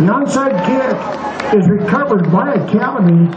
The onside kick is recovered by Academy.